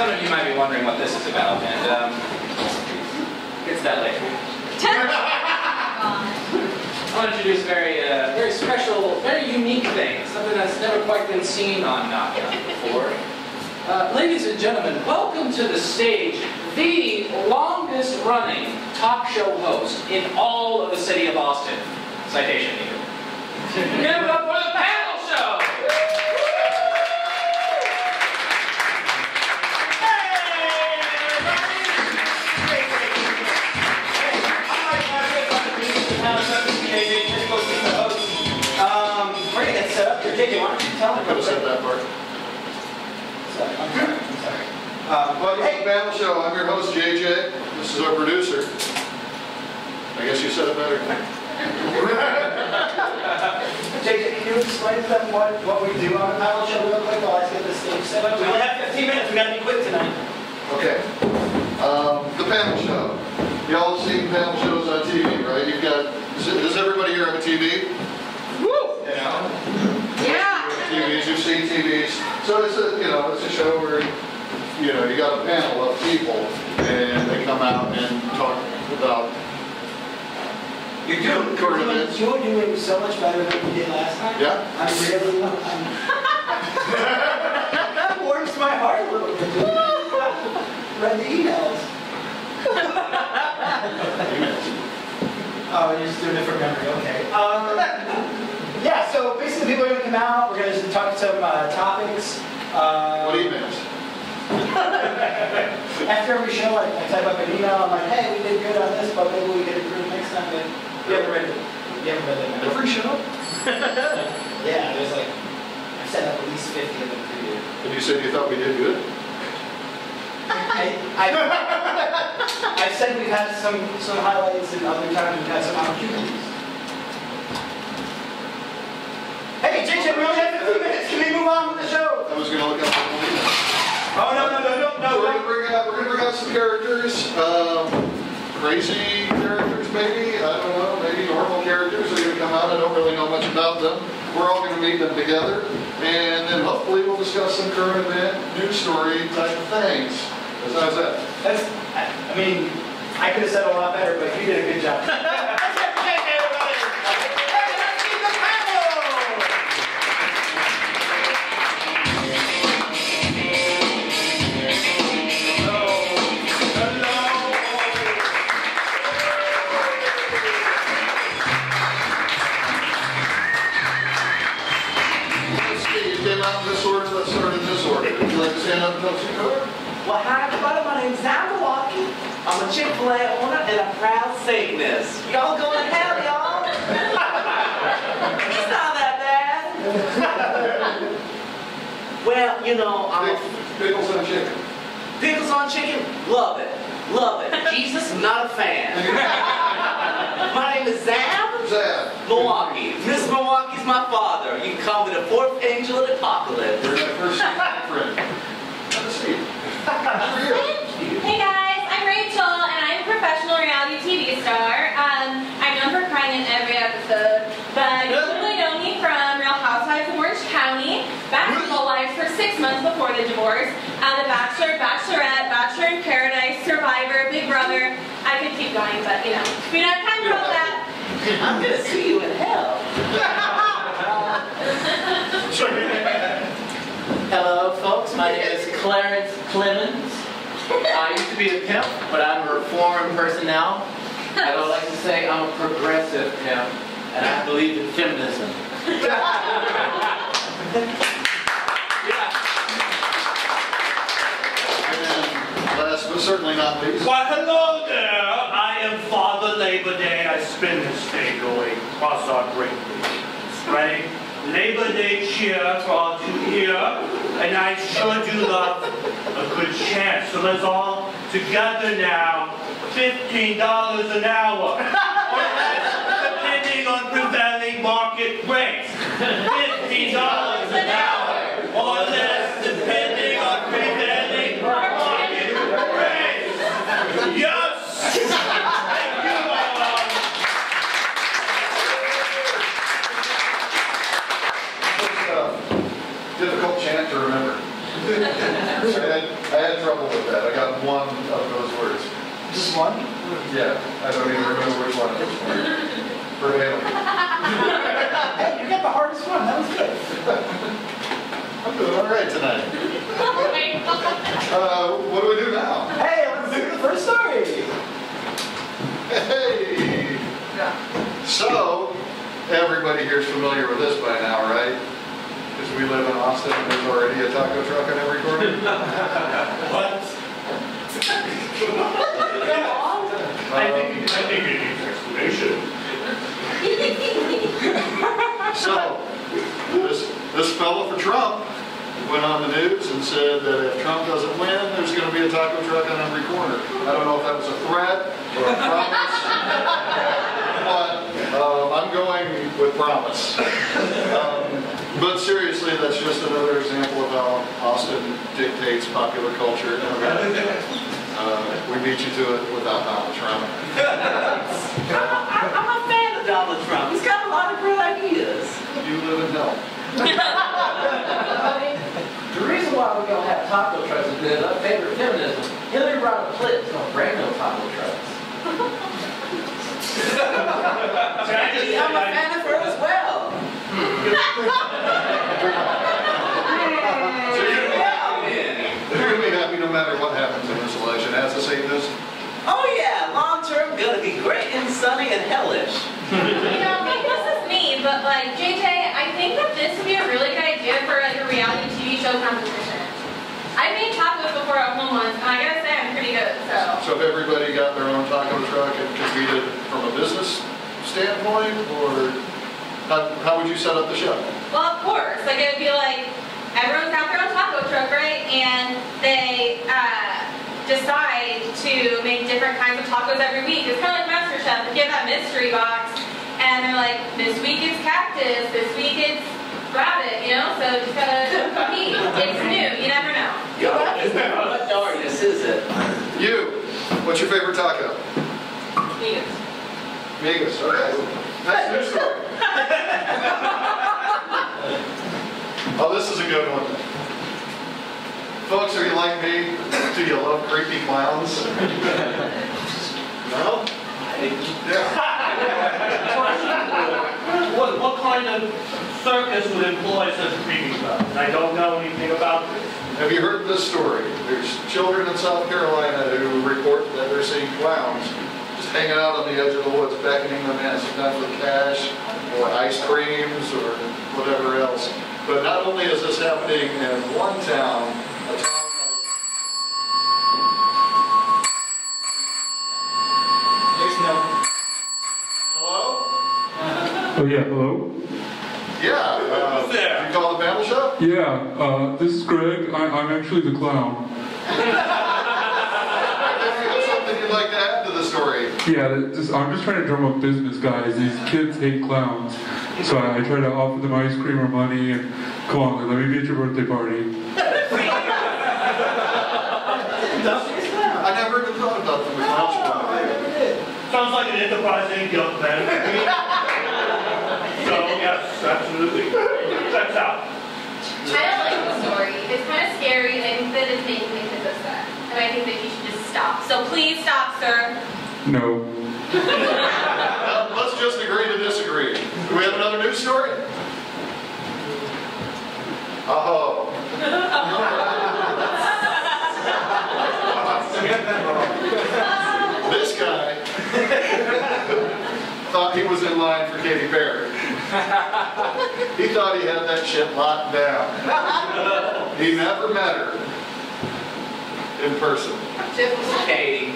some of you might be wondering what this is about, and um, it's that later. I want to introduce a very, uh, very special, very unique thing, something that's never quite been seen on Knockout before. Uh, ladies and gentlemen, welcome to the stage the longest running talk show host in all of the city of Austin. Citation needed. Give it up Welcome to the panel show. I'm your host, JJ. This is our producer. I guess you said it better. JJ, can you explain to them what, what we do on the panel show real quick while I get the stage set up? We only have 15 minutes, we gotta be quick tonight. Okay. Um, The panel show. Y'all have seen panel shows on TV, right? You've got, does does everybody here have a TV? Woo! You know? TVs, you've seen TVs. So it's a, you know, it's a show where, you know, you got a panel of people and they come out and talk about, You're doing, Current you're doing, events. you're doing so much better than you did last time. yeah? I'm really, I'm... That warms my heart a little bit. Read the emails. Oh, you're just doing it from memory, okay. Um, yeah, so basically people are gonna come out, we're gonna just talk some uh, topics. Uh, What emails? After every show, I, I type up an email, I'm like, hey, we did good on this, but maybe we could improve next time, but you haven't read it. You haven't read it. Every show? Yeah, there's like, I've set up at least 50 of them for you. And you said you thought we did good? I, I, I've said we've had some, some highlights and other times we've had some opportunities. Hey, JJ, we only have 15 minutes. Can we move on with the show? I was gonna look up the email. Oh, no, no, no, no, So we're no. gonna bring out, we're gonna bring out some characters, um, crazy characters maybe, I don't know, maybe normal characters that are gonna come out, I don't really know much about them. We're all gonna meet them together, and then hopefully we'll discuss some current event, news story type of things. How's that? That's, I I mean, I could have said a lot better, but you did a good job. you know, I'm a Pickles on chicken. pickles on chicken, love it. Love it. Jesus, not a fan. my name is Zab Zab. Milwaukee. Miss Milwaukee's my father. You can call me the fourth angel of the apocalypse. You're my first friend. Have a seat. How are you? Hey guys, I'm Rachel, and I'm a professional reality TV star. Um, I'm known for crying in every episode, but you probably know me from Real Housewives of Orange County, Basketball Wives for six months before the divorce, uh, The Bachelor, Bachelorette, Bachelor in Paradise, Survivor, Big Brother. I could keep going, but you know, we don't have time for all that. I'm gonna see you in hell. Hello, folks. My name is Clarence Clemens. I used to be a pimp, but I'm a reformed person now. And I would like to say I'm a progressive pimp, and I believe in feminism. last but certainly not least, Why, hello there. I am Father Labor Day. I spend this day going across our great nation, spreading Labor Day cheer for all to hear. And I sure do love a good chant. So let's all together now, $15 an hour. Or less, depending on prevailing market rates. $15 an hour. Or less, depending on prevailing market rates. Yes! Thank you, uh, first, uh, difficult chant to remember. Said, I had trouble with that. I got one of those words. Just one? Yeah, I don't even remember which one it was for. For Haley. Hey, you got the hardest one. That was good. I'm doing all right tonight. My God. Uh, what do we do now? Hey, let's do the first story. Hey! So, everybody here is familiar with this by now, right? Because we live in Austin and there's already a taco truck on every corner. What? I think, I think it needs explanation. So, this, this fellow for Trump went on the news and said that if Trump doesn't win, there's going to be a taco truck on every corner. I don't know if that was a threat or a promise, but um, I'm going with promise. Um, but seriously, that's just another example of how Austin dictates popular culture. Uh, we beat you to it without Donald Trump. I'm a fan of Donald Trump. He's got a lot of great ideas. You live in hell. The reason why we don't have taco trucks is because I favor feminism. Hillary Rodham Clinton's gonna bring no taco trucks. I just say, I'm a I- fan of her as well. So you're gonna be Yeah. You're gonna be happy no matter what happens in this election, as a Satanist. Oh yeah, long term gonna be great and sunny and hellish. You know, maybe this is me, but like JJ, I think that this would be a really good idea for like a reality TV show competition. I made tacos before at home once, and I gotta say I'm pretty good. So, So if everybody got their own taco truck and competed from a business standpoint, or how, how would you set up the show? well, of course, like it would be like everyone's got their own taco truck, right? And they uh, decide to make different kinds of tacos every week. It's kind of like MasterChef. They give that mystery box, and they're like, this week it's cactus, this week it's rabbit, you know? So just gotta compete. It's new. You never know. What darkness is it? You, what's your favorite taco? Neat. Migas, okay. That's your story. Oh, this is a good one. Folks, are you like me? Do you love creepy clowns? No? Yeah. What, what kind of circus would employ such creepy clowns? I don't know anything about this. Have you heard this story? There's children in South Carolina who report that they're seeing clowns just hanging out on the edge of the woods, beckoning them in, sometimes with cash or ice creams or whatever else. But not only is this happening in one town, a town like There's. Hello? Oh yeah, hello. Yeah. Uh, Who's there? You call the panel show? Yeah, uh, this is Greg. I, I'm actually the clown. If you have something you'd like to add to the story. Yeah, just, I'm just trying to drum up business, guys. These kids hate clowns, so I, I try to offer them ice cream or money, and come on, let me be at your birthday party. I never even thought about them as much. Sounds like an enterprising young man. so, yes, absolutely. Checks out. I don't like the story. It's kind of scary, and I think that it's making the kids upset. And I think that you should just stop. So please stop, sir. No. Well, let's just agree to disagree. Do we have another news story? Oh. this guy thought he was in line for Katy Perry. he thought he had that shit locked down. He never met her in person. Katie.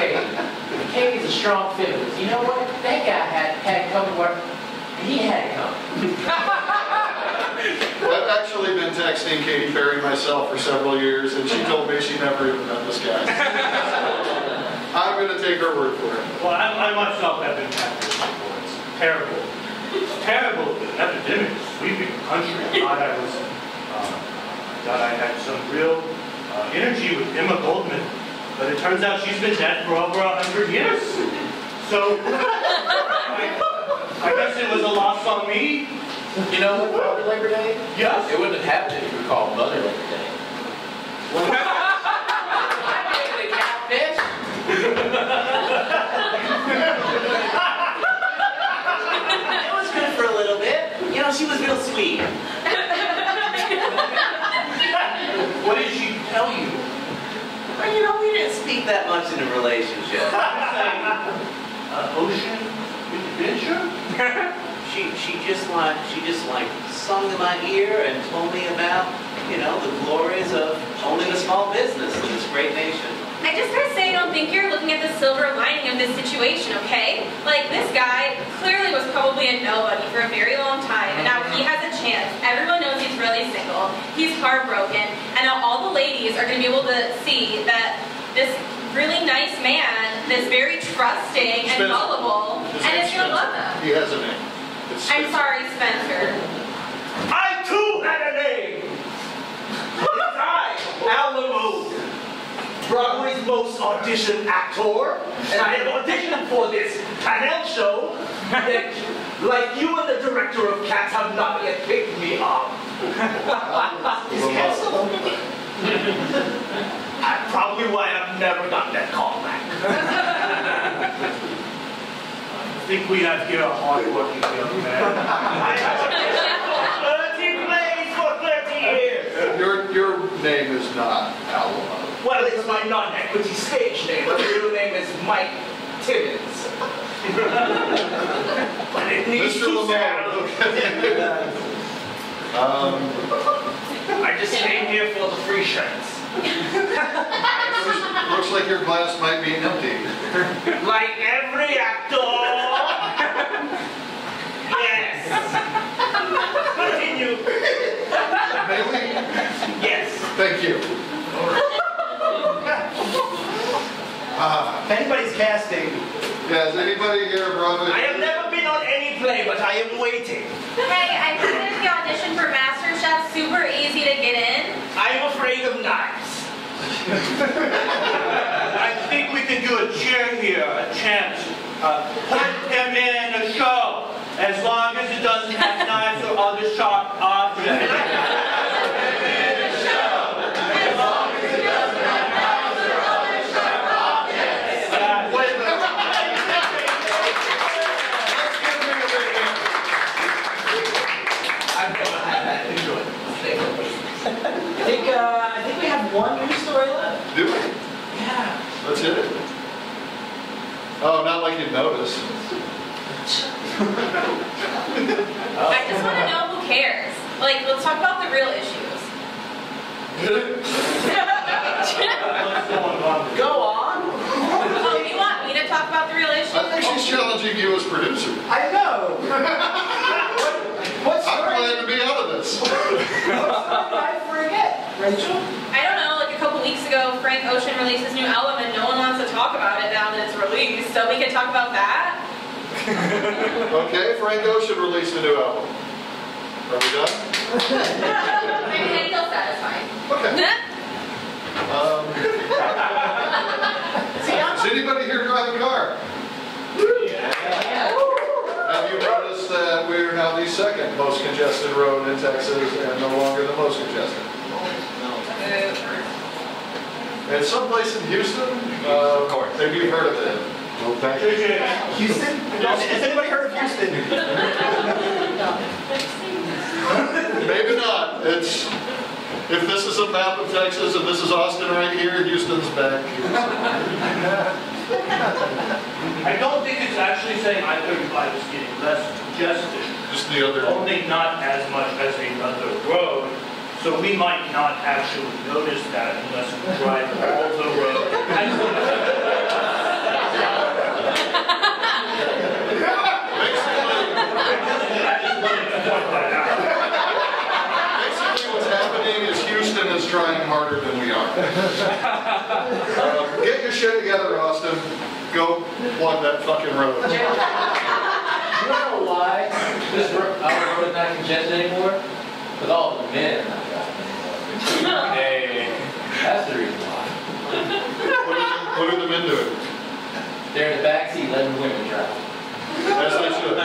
Katie. Katie's a strong feminist. You know what? That guy had had come to work. He had come. I've actually been texting Katy Perry myself for several years, and she told me she never even met this guy. I'm going to take her word for it. Well, I, I myself have been captured before. It's terrible. It's terrible. The epidemic is sweeping the country. I thought I was, uh, I thought I had some real uh, energy with Emma Goldman, but it turns out she's been dead for over a hundred years. So, I, I guess it was a loss on me. You know Labor Day? Yes. It wouldn't have happened if you were called Mother Labor Day. I made it, catfish. it was good for a little bit. You know, she was real sweet. What did she tell you? Well, you know, speak that much in a relationship. Uh, ocean adventure? She she just like she just like sung in my ear and told me about you know the glories of owning a small business in this great nation. I just gotta say, I don't think you're looking at the silver lining of this situation, okay? Like, this guy clearly was probably a nobody for a very long time, and now he has a chance. Everyone knows he's really single. He's heartbroken, and now all the ladies are gonna be able to see that this really nice man, this very trusting and Spencer. gullible, His and it's is gonna love them. He has a name. It's I'm sorry, Spencer. I too had a name. It's I, Alamo, Broadway's most auditioned actor, and I have auditioned for this talent show that, like you and the director of Cats, have not yet picked me up. Is Cat still open? That's probably why I've never gotten that call back. I think we have here a hard-working young man. I have auditioned for 30 plays for 30 years. Your, your name is not Alamo. Well, it's my non-equity stage name. but My real name is Mike Timmons. but it needs Mr. to Lamone. sound. Um, I just came here for the free shirts. Looks, looks like your glass might be empty. Like every actor. yes. Continue. May we? Yes. Thank you. Ah, If anybody's casting, yeah, is anybody here Broadway? I have never been on any play, but I am waiting. Hey, I heard if you audition for MasterChef, super easy to get in. I am afraid of knives. I think we can do a cheer here, a chant. Uh, put him in a show, as long as it doesn't have knives or other sharp objects. Uh, Wait a minute. Let's give me a minute. I'm gonna have that. Enjoy it. I think uh, I think we have one news story left. Do it. Yeah. Let's hit it. Oh, not like you'd notice. I just want to know who cares. Like, let's talk about the real issues. what's on? Go on. oh, you want me to talk about the real issues? I think she's challenging you as producer. I know. what, what I'm glad to be out of this. What story did I forget? Rachel? I don't know, like a couple weeks ago, Frank Ocean released his new album and no one wants to talk about it now that it's released, so we can talk about that. Okay, Frank Ocean released a new album. Are we done? Maybe they feel satisfied. Okay. Um, is anybody here driving a car? Have you noticed that we're now the second most congested road in Texas and no longer the most congested? And someplace in Houston, uh, of course, maybe you've heard of it. Well, thank you. Houston? Has anybody heard of Houston? Maybe not. It's, if this is a map of Texas and this is Austin right here, Houston's back here. I don't think it's actually saying I-35 is getting less congested. Just the other. only not as much as we another road. So we might not actually notice that unless we drive all the road. I just wanted to point that out. Basically, what's happening is Houston is trying harder than we are. Uh, Get your shit together, Austin. Go plug that fucking road. You know why this ro- our road is not congested anymore? With all the men that's the reason why. what, are, the men doing? They're in the back seat letting women drive. As they should.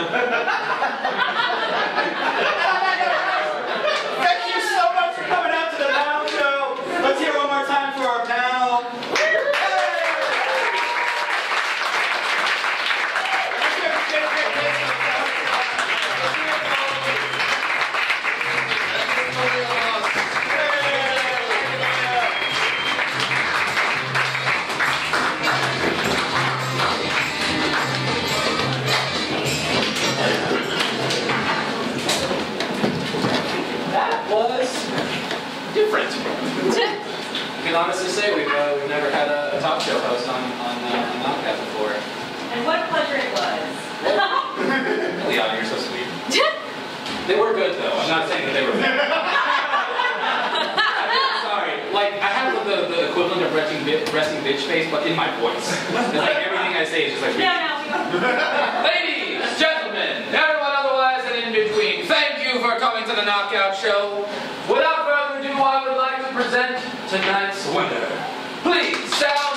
bitch face, but in my voice. It's like everything I say is just like. No. Ladies, gentlemen, everyone otherwise and in between, thank you for coming to the Knockout Show. Without further ado, I would like to present tonight's winner. Please sound.